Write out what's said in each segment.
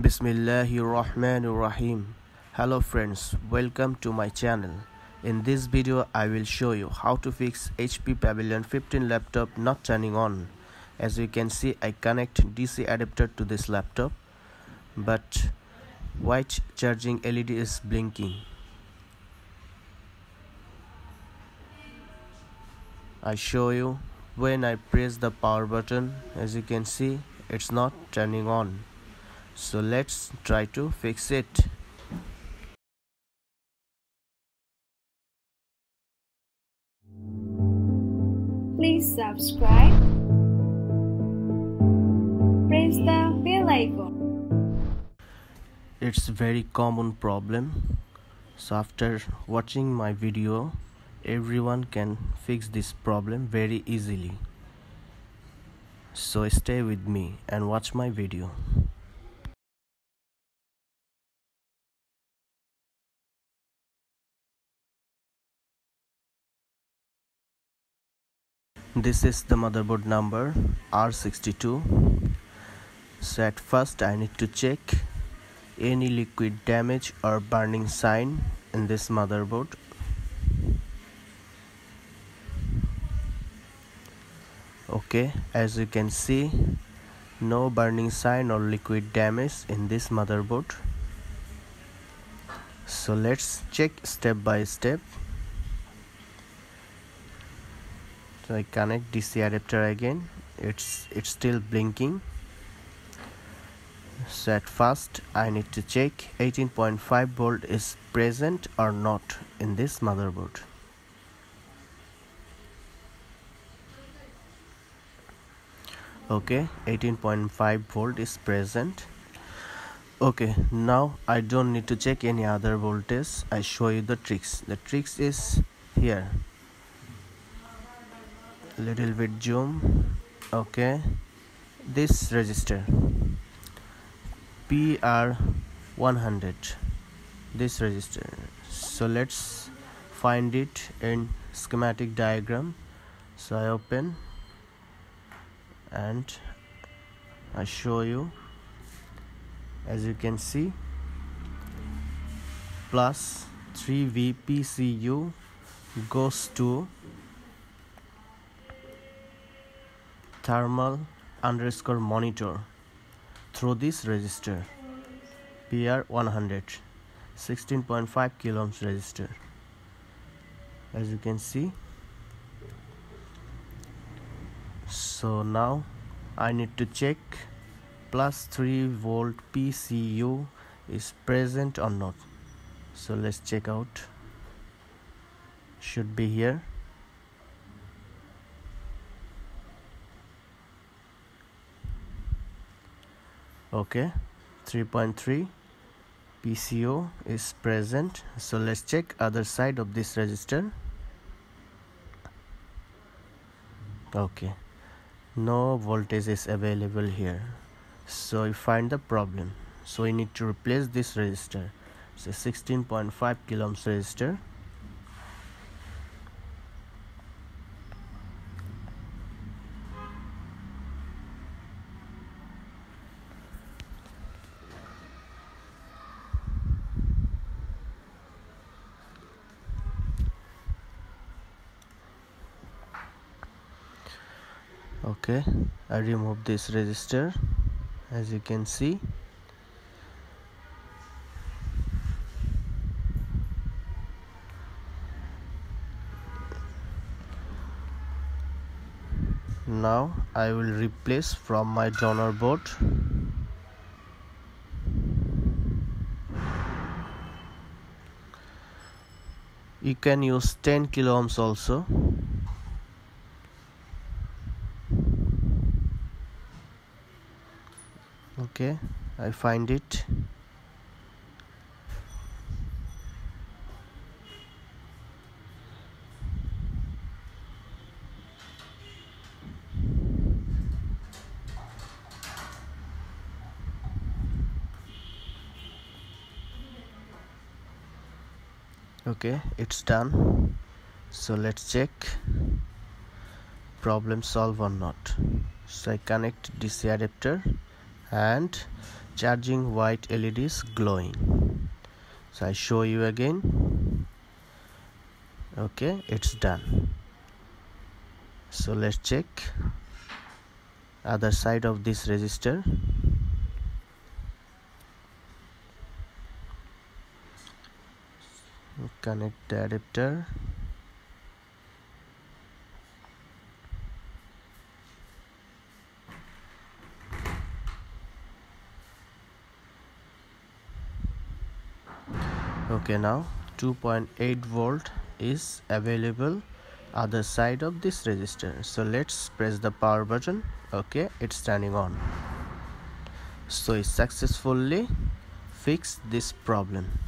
Bismillahirrahmanirrahim. Hello friends, welcome to my channel. In this video I will show you how to fix HP Pavilion 15 laptop not turning on. As you can see I connect DC adapter to this laptop but white charging LED is blinking. I show you when I press the power button as you can see it's not turning on so let's try to fix it Please subscribe. Press the bell icon. it's very common problem so after watching my video everyone can fix this problem very easily so stay with me and watch my video this is the motherboard number R62 so at first I need to check any liquid damage or burning sign in this motherboard. Okay as you can see no burning sign or liquid damage in this motherboard. So let's check step by step so I connect DC adapter again. It's it's still blinking. So at first I need to check 18.5 volt is present or not in this motherboard. Okay 18.5 volt is present. Okay now I don't need to check any other voltage I show you the tricks. The tricks is here little bit zoom okay. This register PR100 this register. So let's find it in schematic diagram. So I open and I show you. As you can see plus 3 VPCU goes to thermal underscore monitor through this register. PR100 16.5 kilo ohms register. As you can see so now I need to check plus 3 volt PCU is present or not. So let's check out. Should be here okay. 3.3 PCO is present. So let's check other side of this register. Okay. No voltage is available here. So we find the problem. So we need to replace this resistor so 16.5 kilo ohms resistor okay I remove this resistor as you can see. Now I will replace from my donor board. You can use 10 kilo ohms also okay I find it. Okay it's done. So let's check problem solve or not. So I connect DC adapter and charging white LEDs glowing. So I show you again. Okay it's done. So let's check other side of this resistor connect the adapter okay now 2.8 volt is available other side of this resistor so let's press the power button. Okay it's turning on. So it successfully fixed this problem.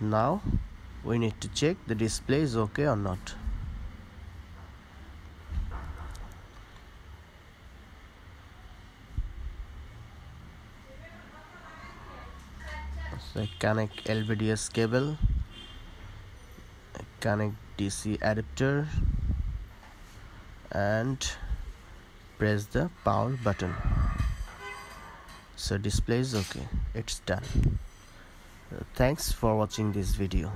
Now we need to check the display is okay or not so connect LVDS cable. Connect DC adapter. And press the power button. So display is okay. It's done. Thanks for watching this video